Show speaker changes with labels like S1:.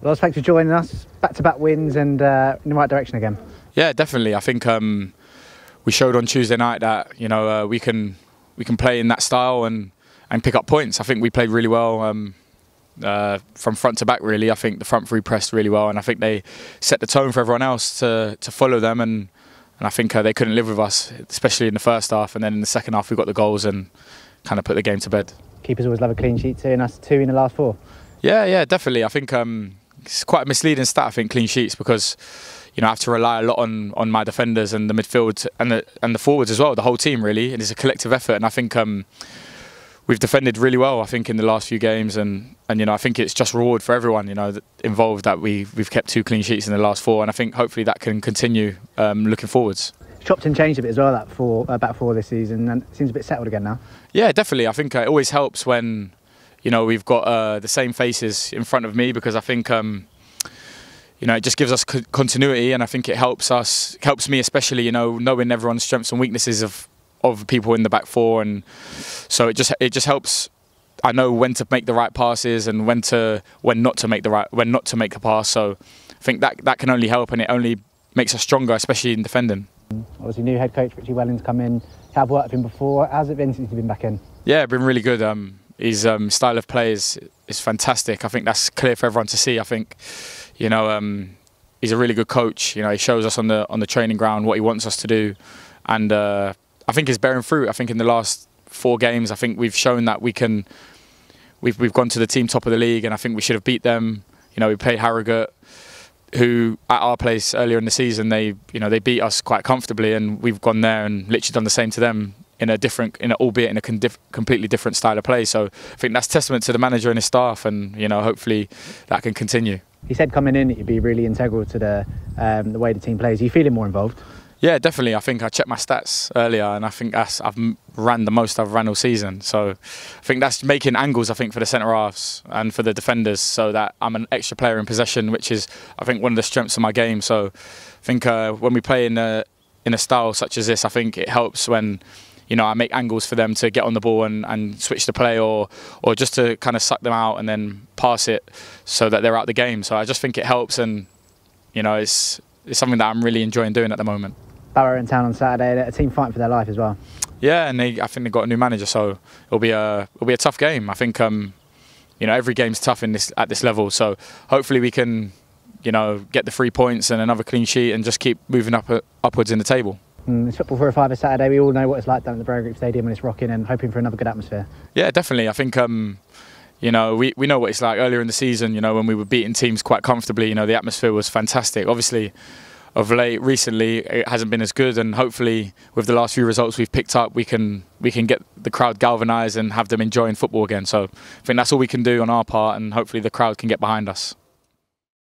S1: Well, thanks for joining us. Back-to-back wins and uh, in the right direction again.
S2: Yeah, definitely. I think um, we showed on Tuesday night that you know uh, we can we can play in that style and and pick up points. I think we played really well. Um, uh, from front to back, really, I think the front three pressed really well, and I think they set the tone for everyone else to to follow them. And and I think uh, they couldn't live with us, especially in the first half. And then in the second half, we got the goals and kind of put the game to bed.
S1: Keepers always love a clean sheet too, and us two in the last four.
S2: Yeah, yeah, definitely. I think um, it's quite a misleading stat. I think clean sheets because you know I have to rely a lot on on my defenders and the midfield and the and the forwards as well. The whole team really, and it's a collective effort. And I think. Um, we've defended really well. I think in the last few games, and and you know I think it's just reward for everyone you know involved that we we've kept two clean sheets in the last four, and I think hopefully that can continue um, looking forwards.
S1: Chopped and changed a bit as well that four uh, back four this season, and it seems a bit settled again now.
S2: Yeah, definitely. I think uh, it always helps when you know we've got uh, the same faces in front of me because I think. Um, you know, it just gives us continuity, and I think it helps us, helps me especially, you know, knowing everyone's strengths and weaknesses of of people in the back four, and so it just it just helps. I know when to make the right passes and when to when not to make the right when not to make a pass. So I think that that can only help, and it only makes us stronger, especially in defending.
S1: Obviously, new head coach Richie Wellens come in. Have worked with him before. How's it been since you've been back in?
S2: Yeah, been really good. Um, his um, style of play is is fantastic. I think that's clear for everyone to see. I think, you know, um, he's a really good coach. You know, he shows us on the on the training ground what he wants us to do, and uh, I think it's bearing fruit. I think in the last four games, I think we've shown that we can. We've we've gone to the team top of the league, and I think we should have beat them. You know, we played Harrogate, who at our place earlier in the season, they you know they beat us quite comfortably, and we've gone there and literally done the same to them in a different, in a, albeit in a completely different style of play. So I think that's testament to the manager and his staff, and you know hopefully that can continue.
S1: He said coming in you'd be really integral to the um, the way the team plays. Are you feeling more involved?
S2: Yeah, definitely. I think I checked my stats earlier, and I think that's, I've ran the most I've ran all season. So I think that's making angles. I think for the centre halves and for the defenders, so that I'm an extra player in possession, which is I think one of the strengths of my game. So I think uh, when we play in a in a style such as this, I think it helps when you know I make angles for them to get on the ball and, and switch the play, or or just to kind of suck them out and then pass it so that they're out the game. So I just think it helps, and you know it's it's something that I'm really enjoying doing at the moment.
S1: Barrow in town on Saturday. A team fighting for their life as well.
S2: Yeah, and they, I think they've got a new manager, so it'll be a it'll be a tough game. I think um, you know every game's tough in this at this level, so hopefully we can you know get the three points and another clean sheet and just keep moving up uh, upwards in the table.
S1: Mm, it's football for a five a Saturday. We all know what it's like down at the Breyer Group Stadium when it's rocking, and hoping for another good atmosphere.
S2: Yeah, definitely. I think. Um, you know, we, we know what it's like earlier in the season, you know, when we were beating teams quite comfortably, you know, the atmosphere was fantastic. Obviously, of late recently it hasn't been as good and hopefully with the last few results we've picked up we can we can get the crowd galvanized and have them enjoying football again so I think that's all we can do on our part and hopefully the crowd can get behind us